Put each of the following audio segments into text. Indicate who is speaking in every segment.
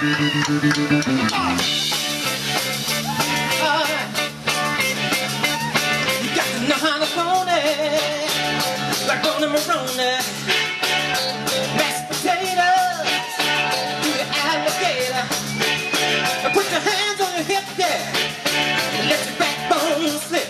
Speaker 1: Put your hands on your hip, yeah, and let your backbone slip.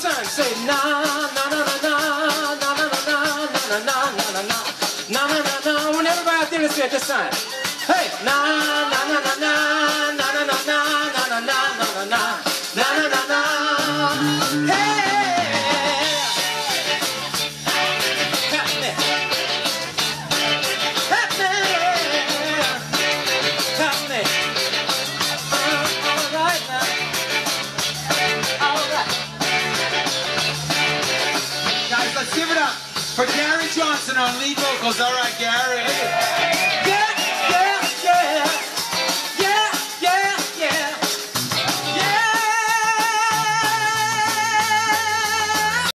Speaker 1: time, say na na na na na na na na na na na na na na na na na na. When everybody out there, let's say it this time. Hey, na na na na na na na na na na na
Speaker 2: For Gary Johnson on lead vocals. All right, Gary.